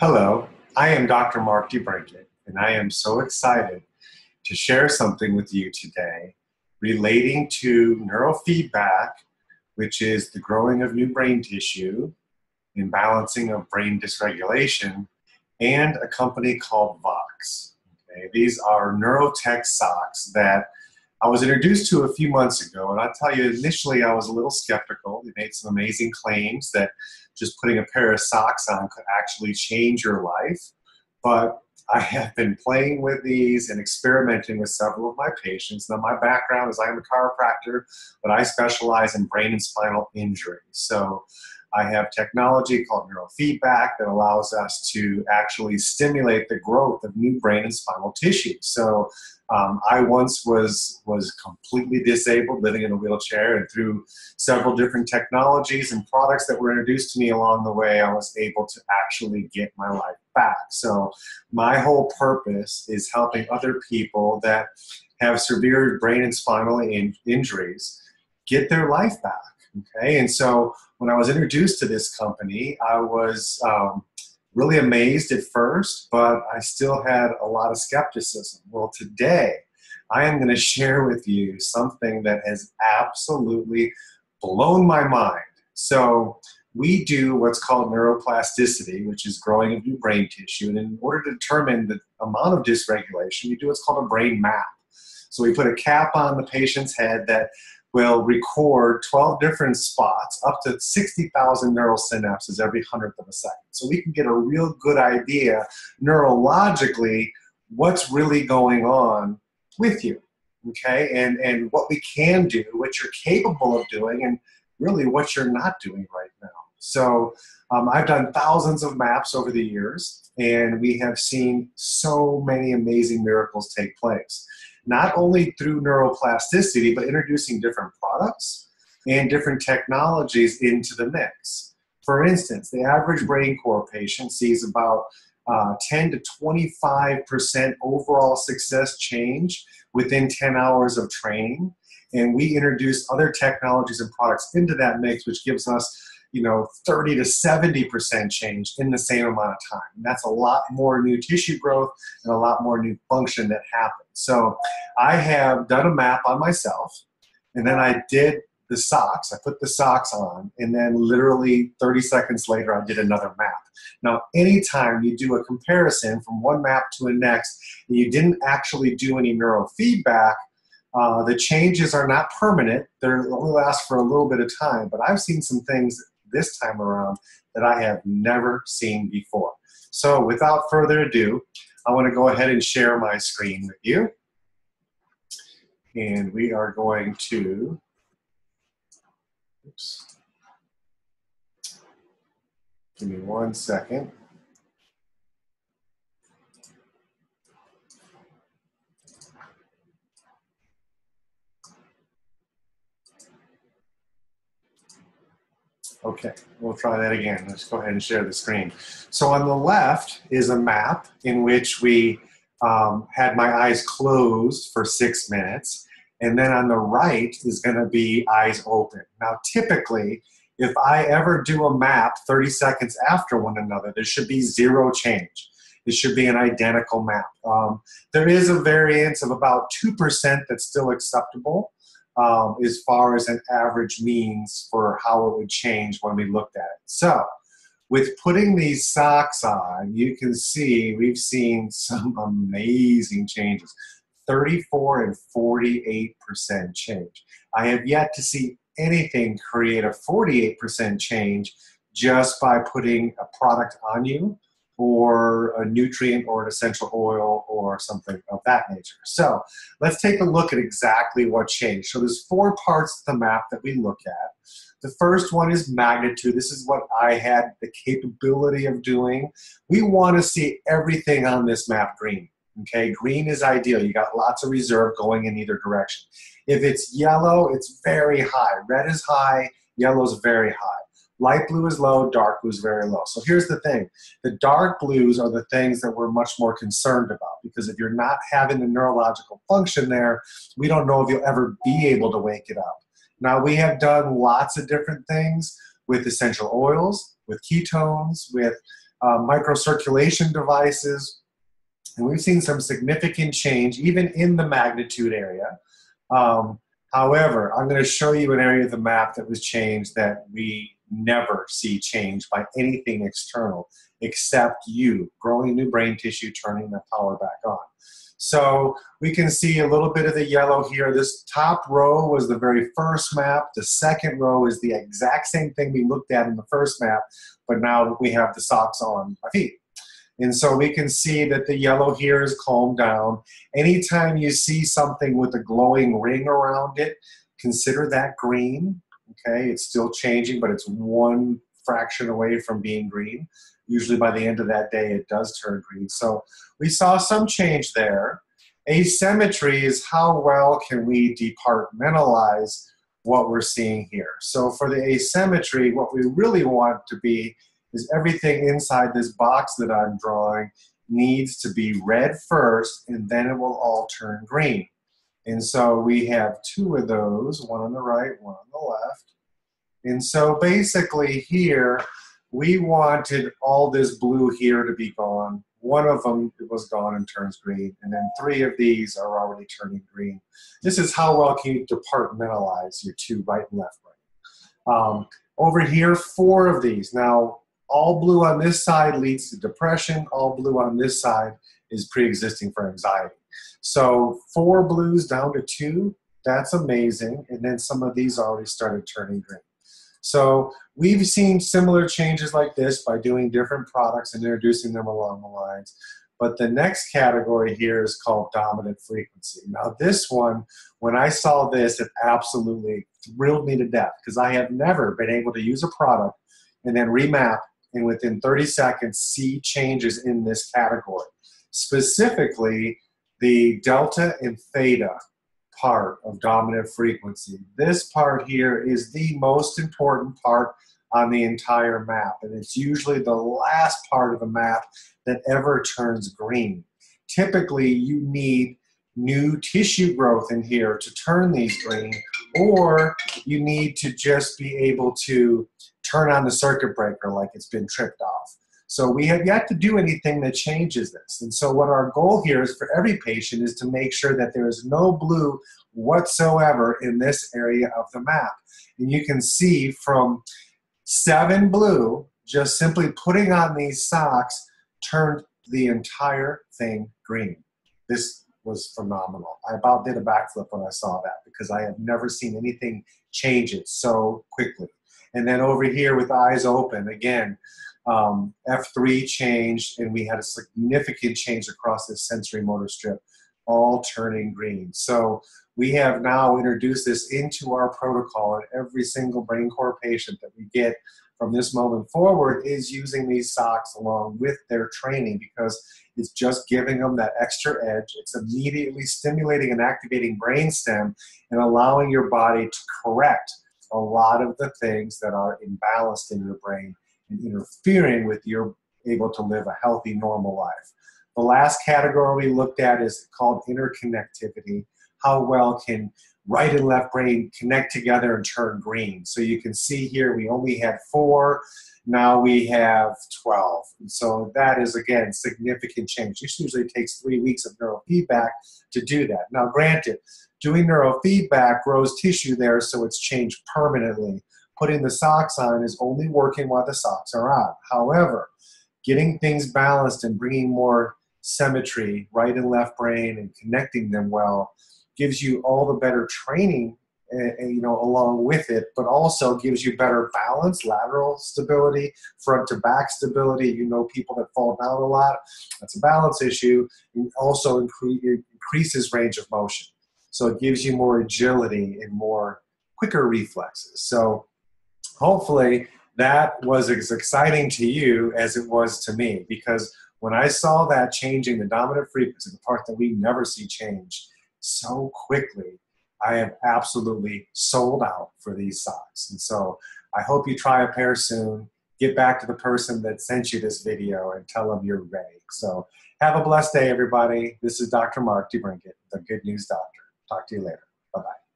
Hello, I am Dr. Mark DeBrincat, and I am so excited to share something with you today relating to neurofeedback, which is the growing of new brain tissue, imbalancing of brain dysregulation, and a company called Voxx. Okay, these are neurotech socks that I was introduced to a few months ago, and I'll tell you, initially I was a little skeptical. They made some amazing claims that just putting a pair of socks on could actually change your life. But I have been playing with these and experimenting with several of my patients. Now, my background is I am a chiropractor, but I specialize in brain and spinal injury. So I have technology called neurofeedback that allows us to actually stimulate the growth of new brain and spinal tissue. So um, I once was was completely disabled, living in a wheelchair, and through several different technologies and products that were introduced to me along the way, I was able to actually get my life back. So my whole purpose is helping other people that have severe brain and spinal in- injuries get their life back. Okay, and so when I was introduced to this company, I was um, really amazed at first, but I still had a lot of skepticism. Well, today I am going to share with you something that has absolutely blown my mind. So, we do what's called neuroplasticity, which is growing of new brain tissue. And in order to determine the amount of dysregulation, we do what's called a brain map. So, we put a cap on the patient's head that will record 12 different spots, up to 60,000 neural synapses every hundredth of a second. So we can get a real good idea neurologically what's really going on with you. Okay, and, and what we can do, what you're capable of doing, and really what you're not doing right now. So um, I've done thousands of maps over the years, and we have seen so many amazing miracles take place not only through neuroplasticity, but introducing different products and different technologies into the mix. For instance, the average BrainCore patient sees about uh, 10 to 25% overall success change within 10 hours of training. And we introduce other technologies and products into that mix, which gives us you know 30 to 70 percent change in the same amount of time and that's a lot more new tissue growth and a lot more new function that happens so i have done a map on myself and then i did the socks i put the socks on and then literally 30 seconds later i did another map now anytime you do a comparison from one map to the next and you didn't actually do any neurofeedback uh, the changes are not permanent. They only last for a little bit of time. But I've seen some things this time around that I have never seen before. So without further ado, I want to go ahead and share my screen with you. And we are going to, oops, give me one second. Okay, we'll try that again. Let's go ahead and share the screen. So on the left is a map in which we um, had my eyes closed for six minutes. And then on the right is going to be eyes open. Now, typically, if I ever do a map 30 seconds after one another, there should be zero change. It should be an identical map. Um, there is a variance of about 2% that's still acceptable um, as far as an average means for how it would change when we looked at it. So, with putting these socks on, you can see we've seen some amazing changes 34 and 48% change. I have yet to see anything create a 48% change just by putting a product on you or a nutrient or an essential oil or something of that nature. So let's take a look at exactly what changed. So there's four parts of the map that we look at. The first one is magnitude. This is what I had the capability of doing. We want to see everything on this map green. Okay, green is ideal. You got lots of reserve going in either direction. If it's yellow, it's very high. Red is high, yellow is very high. Light blue is low, dark blue is very low. So here's the thing the dark blues are the things that we're much more concerned about because if you're not having the neurological function there, we don't know if you'll ever be able to wake it up. Now, we have done lots of different things with essential oils, with ketones, with uh, microcirculation devices, and we've seen some significant change even in the magnitude area. Um, however, I'm going to show you an area of the map that was changed that we never see change by anything external except you growing new brain tissue, turning the power back on. So we can see a little bit of the yellow here. This top row was the very first map. The second row is the exact same thing we looked at in the first map, but now we have the socks on my feet. And so we can see that the yellow here is calmed down. Anytime you see something with a glowing ring around it, consider that green. Okay, it's still changing, but it's one fraction away from being green usually by the end of that day it does turn green. So we saw some change there. Asymmetry is how well can we departmentalize what we're seeing here. So for the asymmetry, what we really want to be is everything inside this box that I'm drawing needs to be red first and then it will all turn green. And so we have two of those, one on the right, one on the left. And so basically here, we wanted all this blue here to be gone. One of them was gone and turns green, and then three of these are already turning green. This is how well can you departmentalize your two right and left brain. Um, over here, four of these. Now, all blue on this side leads to depression. All blue on this side is pre-existing for anxiety. So four blues down to two, that's amazing. And then some of these already started turning green. So we've seen similar changes like this by doing different products and introducing them along the lines. But the next category here is called dominant frequency. Now, this one, when I saw this, it absolutely thrilled me to death because I have never been able to use a product and then remap and within 30 seconds see changes in this category. Specifically, the delta and theta part of dominant frequency. This part here is the most important part on the entire map, and it's usually the last part of the map that ever turns green. Typically, you need new tissue growth in here to turn these green, or you need to just be able to turn on the circuit breaker like it's been tripped off. So we have yet to do anything that changes this. And so what our goal here is for every patient is to make sure that there is no blue whatsoever in this area of the map. And you can see from seven blue, just simply putting on these socks turned the entire thing green. This was phenomenal. I about did a backflip when I saw that because I have never seen anything change it so quickly. And then over here with eyes open, again, um, F3 changed, and we had a significant change across this sensory motor strip, all turning green. So we have now introduced this into our protocol, and every single BrainCore patient that we get from this moment forward is using these socks along with their training because it's just giving them that extra edge. It's immediately stimulating and activating brainstem and allowing your body to correct a lot of the things that are imbalanced in your brain and interfering with your able to live a healthy, normal life. The last category we looked at is called interconnectivity. How well can right and left brain connect together and turn green? So you can see here we only had four, now we have 12. And so that is, again, significant change. This usually takes three weeks of neurofeedback to do that. Now, granted, doing neurofeedback grows tissue there, so it's changed permanently putting the socks on is only working while the socks are on. However, getting things balanced and bringing more symmetry, right and left brain, and connecting them well gives you all the better training eh, eh, you know along with it but also gives you better balance lateral stability front to back stability. You know people that fall down a lot that's a balance issue. And also incre- increases range of motion. So it gives you more agility and more quicker reflexes. So hopefully that was as exciting to you as it was to me because when I saw that changing the dominant frequency, the part that we never see change so quickly, I have absolutely sold out for these socks. And so I hope you try a pair soon. Get back to the person that sent you this video and tell them you're ready. So have a blessed day, everybody. This is Dr. Mark DeBrincat, the Good News Doctor. Talk to you later. Bye bye.